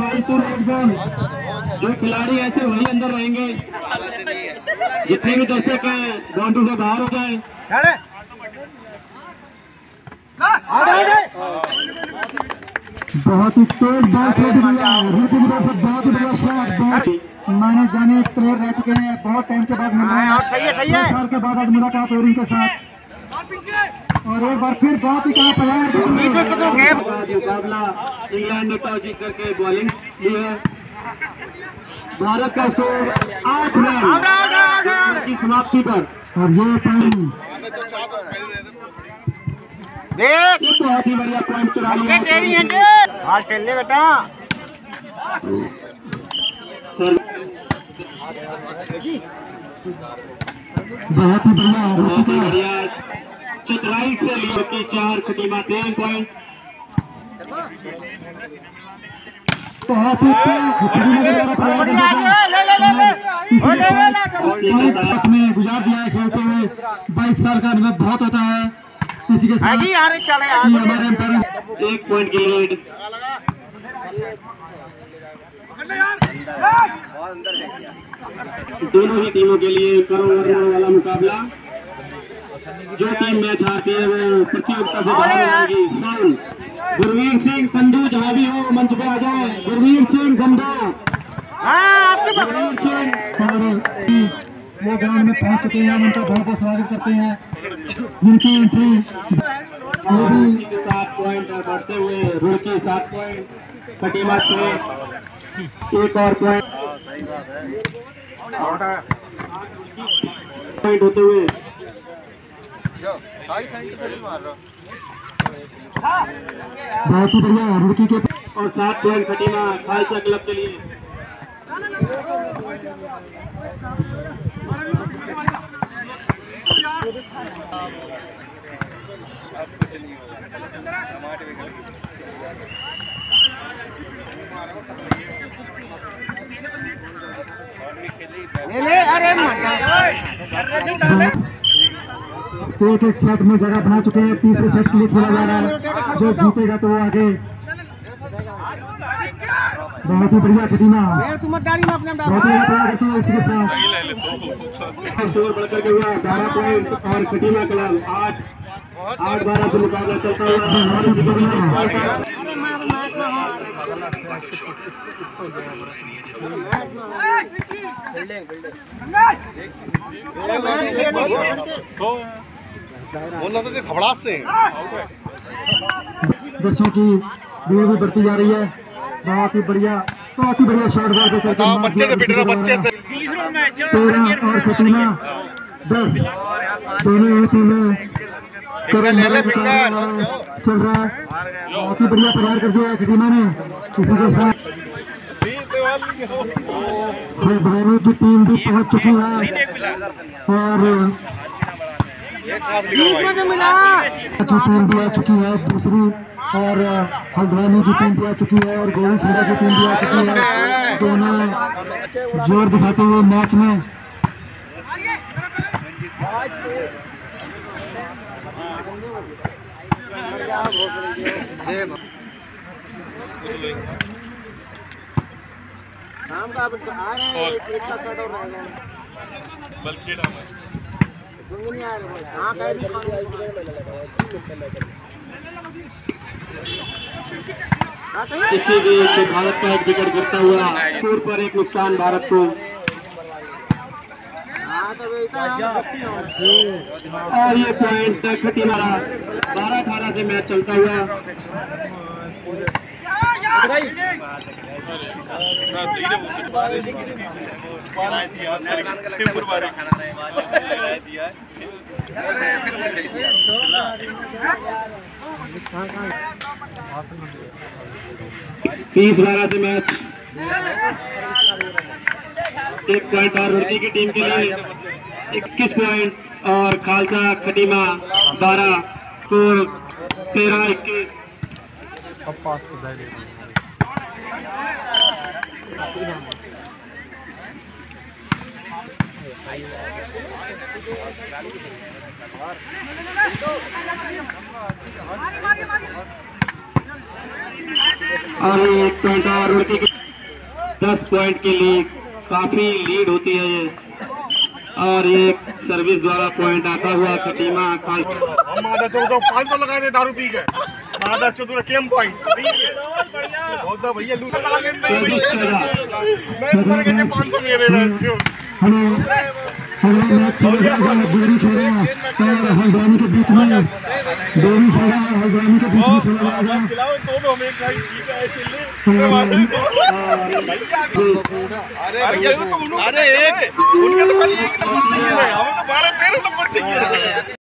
भाई to red जो खिलाड़ी ऐसे वही अंदर रहेंगे। जितने भी दर्शक हैं बाउंड्री से बाहर हो जाए। बहुत ही तेज बॉल खेल दिया ऋतु की बहुत ही बड़ा शॉट बहुत माने जाने प्लेयर रह चुके हैं। बहुत टाइम के बाद मिल। रहे हैं सही है, है। के बाद आज मुलाकात हो रही इनके साथ। और एक बार फिर बहुत ही कहा प्रयास? मुकाबला इंग्लैंड ने टॉस जीत करके बॉलिंग ली है। भारत का स्कोर आठ रन। की समाप्ति पर। और ये पॉइंट देख। ये बहुत ही बढ़िया पॉइंट चुरा लिया। ये तेरी है जे आज खेल ले बेटा। सर। बहुत ही बढ़िया। बहुत ही बढ़िया। चतुराई से लियो की चार खटीमा तीन पॉइंट बहुत ही में गुजार दिया है खेलते हुए बाईस साल का अनुभव बहुत होता है। इसी के साथ हमारे अंतर एक पॉइंट की लीड दोनों ही टीमों के लिए करोड़ रनों वाला मुकाबला। जो टीम मैच हारती है वो प्रतियोगिता से बाहर हो जाएगी। फाउल गुरवीर सिंह संधू जहाँ भी हो मंच पे आ जाए। गुरवीर सिंह संधू। हाँ गुरवीर सिंह वो ग्राउंड में पहुँच चुके हैं उनका बहुत बहुत स्वागत करते हैं। जिनकी एंट्री सात पॉइंट बढ़ते हुए रुड़की सात पॉइंट कटीमा छह एक और पॉइंट पॉइंट होते हुए बहुत ही। बढ़िया रुड़की के और सात पॉइंट खटीमा खालसा क्लब के लिए। ले ले अरे मज़ा। एक एक सेट में जगह बना चुके हैं। तीसरे सेट के लिए खेला जा रहा है। जो जीतेगा तो वो आगे। बहुत ही बढ़िया खटीमा मैं तुम दाढ़ी में अपने बहुत ही बढ़िया करते हैं इसी के साथ बढ़कर के हुआ पॉइंट और खटीमा क्लब आठ। आठ बारह से मुकाबला चलता हुआ बोल रहा था कि से दर्शकों की भीड़ भी बढ़ती जा रही है। बहुत ही बढ़िया बहुत ही बढ़िया शॉट बॉल पे चलते बच्चे से पिट रहा बच्चे से तेरह और खटीमा दस। दोनों ही टीमें फिंगर ले ले फिंगर चल रहा है। बहुत ही बढ़िया प्रहार कर दिया है खटीमा ने। इसी के साथ हल्द्वानी की टीम भी पहुँच चुकी है। और भी आ चुकी है दूसरी और हल्द्वानी की टीम भी आ चुकी है। और गोविंद खेड़ा की टीम भी आ चुकी है दोनों ज़ोर दिखाते हुए मैच में आ रहे हैं एक और इसी बीच भारत का एक विकेट गिरता हुआ स्कोर पर एक नुकसान भारत को। और ये पॉइंट खटीमा बारह अठारह से मैच चलता हुआ। तीस बारह से मैच। एक पॉइंट और रुड़की की टीम के लिए इक्कीस पॉइंट और खालसा खटीमा बारह, स्कोर तेरह, इक्कीस। और एक दस पॉइंट के लिए काफ़ी लीड होती है ये। और ये सर्विस द्वारा पॉइंट आता हुआ खटीमा खाल हम आधा चौदह पाँच सौ लगा दे दारू पी के। आधा चौदह केम पॉइंट बोलता भैया लूट लगा के नहीं भैया मैं तुम्हारे कहते पाँच सौ मेरे बच्चों हमें हमें मैच खेला और हल्द्वानी के बीच में दूरी खेला हल्द्वानी के बीच में खेला जाएगा अरे भैया अरे एक उनके तो खाली एक नंबर चाहिए हमें तो बारह तेरह नंबर चाहिए